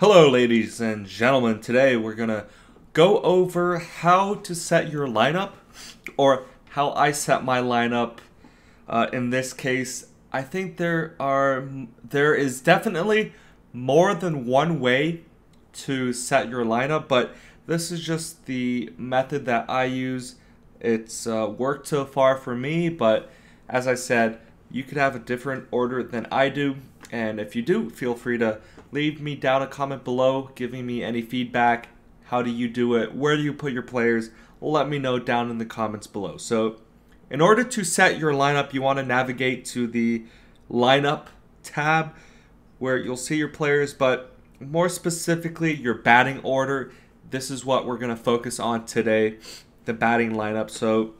Hello, ladies and gentlemen. Today we're going to go over how to set your lineup or how I set my lineup. Uh, in this case, I think there are there is definitely more than one way to set your lineup, but this is just the method that I use. It's uh, worked so far for me, but as I said, you could have a different order than I do. And if you do, feel free to leave me down a comment below giving me any feedback. How do you do it? Where do you put your players? Let me know down in the comments below. So, in order to set your lineup, you want to navigate to the lineup tab where you'll see your players, but more specifically, your batting order. This is what we're going to focus on today the batting lineup. So,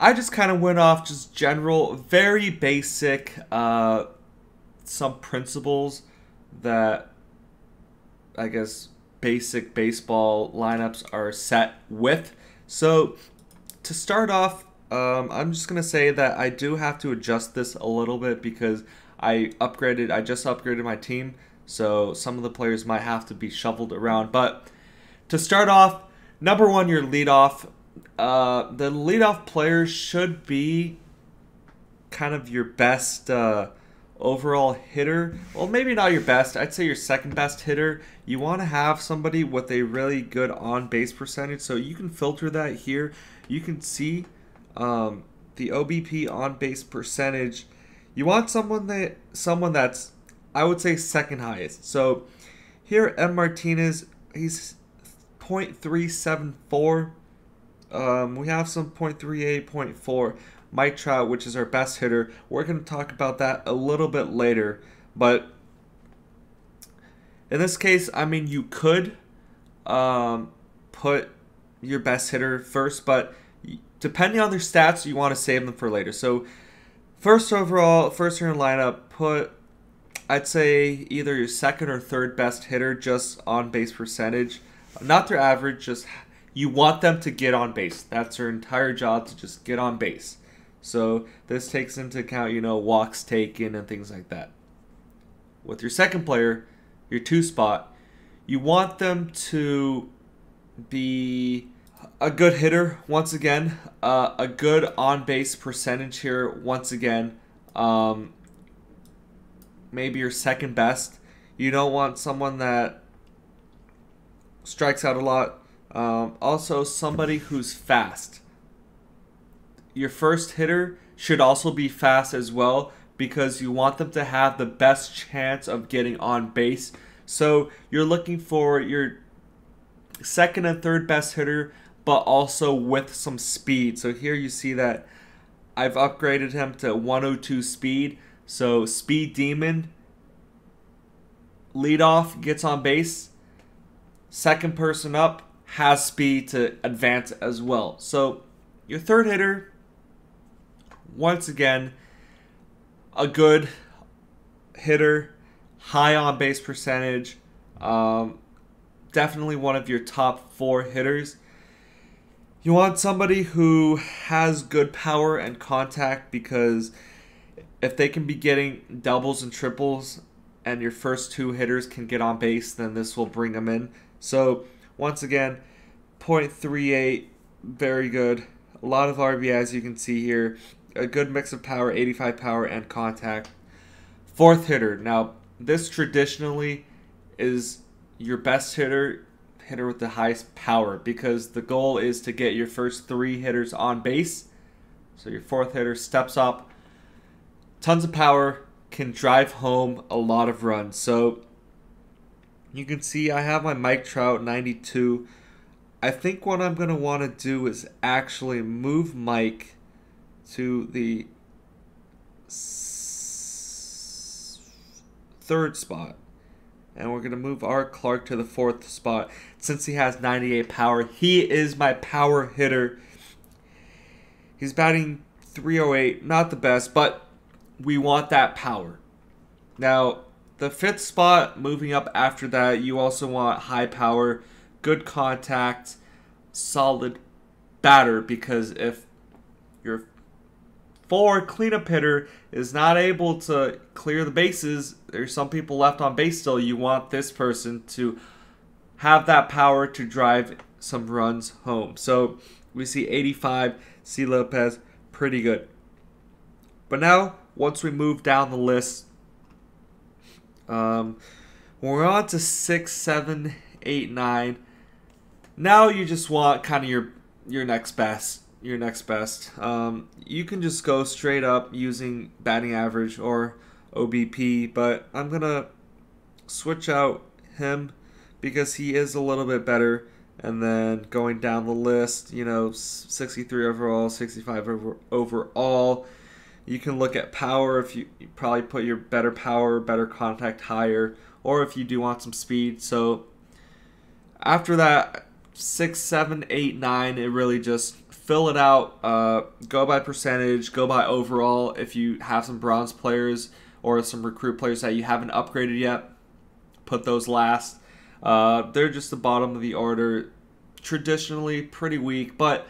I just kind of went off just general, very basic, uh, some principles that I guess basic baseball lineups are set with. So to start off, um, I'm just gonna say that I do have to adjust this a little bit because I upgraded. I just upgraded my team, so some of the players might have to be shuffled around. But to start off, number one, your leadoff uh, the leadoff player should be kind of your best uh, overall hitter. Well, maybe not your best. I'd say your second best hitter. You want to have somebody with a really good on base percentage. So you can filter that here. You can see um, the OBP on base percentage. You want someone that someone that's I would say second highest. So here M Martinez, he's 0.374 um, we have some 0.38, 0.4. Mike Trout, which is our best hitter. We're going to talk about that a little bit later. But in this case, I mean, you could um, put your best hitter first, but depending on their stats, you want to save them for later. So, first overall, first in your lineup, put I'd say either your second or third best hitter just on base percentage, not their average, just you want them to get on base. That's their entire job to just get on base. So this takes into account, you know, walks taken and things like that. With your second player, your two spot, you want them to be a good hitter once again, uh, a good on base percentage here once again. Um, maybe your second best. You don't want someone that strikes out a lot, um, also, somebody who's fast. Your first hitter should also be fast as well because you want them to have the best chance of getting on base. So you're looking for your second and third best hitter, but also with some speed. So here you see that I've upgraded him to 102 speed. So speed demon, leadoff gets on base. Second person up, has speed to advance as well. So your third hitter, once again, a good hitter, high on base percentage, um, definitely one of your top four hitters. You want somebody who has good power and contact because if they can be getting doubles and triples and your first two hitters can get on base, then this will bring them in. So once again, 0.38, very good. A lot of RBIs you can see here. A good mix of power, 85 power, and contact. Fourth hitter. Now, this traditionally is your best hitter, hitter with the highest power, because the goal is to get your first three hitters on base. So your fourth hitter steps up, tons of power, can drive home a lot of runs. So you can see I have my Mike Trout 92. I think what I'm going to want to do is actually move Mike to the third spot. And we're going to move Art Clark to the fourth spot. Since he has 98 power, he is my power hitter. He's batting 308, not the best, but we want that power. Now, the fifth spot, moving up after that, you also want high power, good contact, solid batter because if your four cleanup hitter is not able to clear the bases, there's some people left on base still. You want this person to have that power to drive some runs home. So we see 85, C. Lopez, pretty good. But now, once we move down the list, um, we're on to six, seven, eight, nine. Now you just want kind of your your next best. Your next best. Um, you can just go straight up using batting average or OBP, but I'm gonna switch out him because he is a little bit better. And then going down the list, you know, 63 overall, 65 over, overall. You can look at power if you, you probably put your better power, better contact higher, or if you do want some speed. So after that, six, seven, eight, nine, it really just fill it out. Uh, go by percentage, go by overall. If you have some bronze players or some recruit players that you haven't upgraded yet, put those last. Uh, they're just the bottom of the order. Traditionally pretty weak, but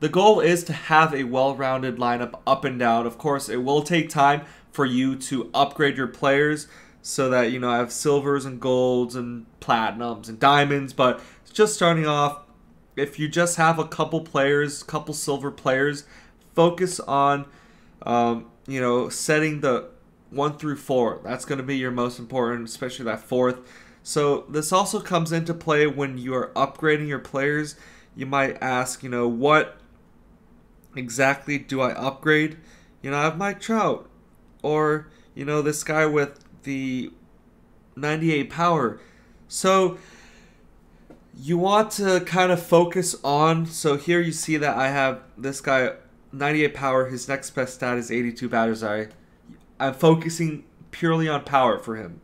the goal is to have a well rounded lineup up and down. Of course, it will take time for you to upgrade your players so that, you know, I have silvers and golds and platinums and diamonds, but just starting off, if you just have a couple players, couple silver players, focus on, um, you know, setting the one through four. That's going to be your most important, especially that fourth. So this also comes into play when you are upgrading your players. You might ask, you know, what exactly do I upgrade? You know, I have Mike Trout, or you know, this guy with the 98 power. So you want to kind of focus on. So here you see that I have this guy 98 power. His next best stat is 82 batter's eye. I'm focusing purely on power for him.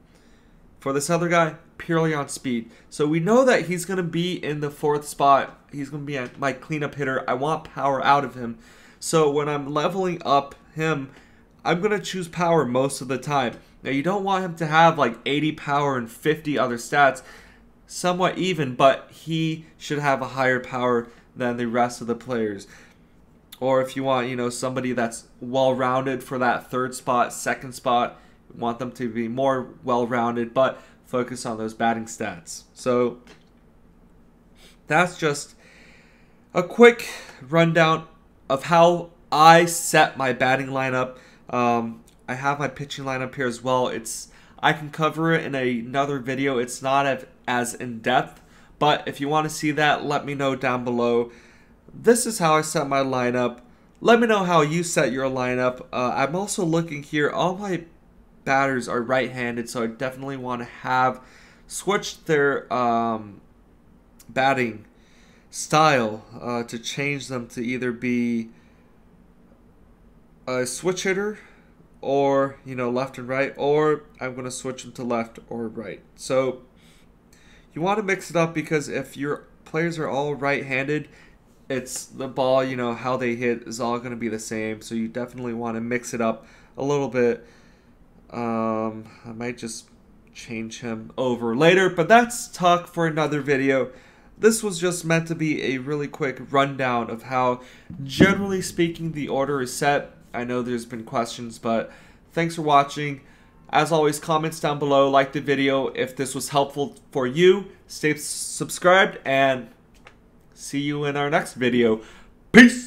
For this other guy, purely on speed. So we know that he's going to be in the fourth spot. He's going to be my cleanup hitter. I want power out of him. So when I'm leveling up him, I'm going to choose power most of the time. Now, you don't want him to have like 80 power and 50 other stats. Somewhat even, but he should have a higher power than the rest of the players. Or if you want, you know, somebody that's well rounded for that third spot, second spot, want them to be more well rounded, but focus on those batting stats. So that's just a quick rundown of how I set my batting lineup. Um, I have my pitching lineup here as well. It's I can cover it in a, another video. It's not as in depth, but if you want to see that, let me know down below. This is how I set my lineup. Let me know how you set your lineup. Uh, I'm also looking here. All my batters are right-handed, so I definitely want to have switched their um, batting style uh, to change them to either be a switch hitter or you know left and right or I'm going to switch them to left or right so you want to mix it up because if your players are all right-handed it's the ball you know how they hit is all going to be the same. So you definitely want to mix it up a little bit. Um, I might just change him over later but that's talk for another video. This was just meant to be a really quick rundown of how generally speaking the order is set. I know there's been questions, but thanks for watching. As always, comments down below, like the video if this was helpful for you. Stay subscribed, and see you in our next video. Peace!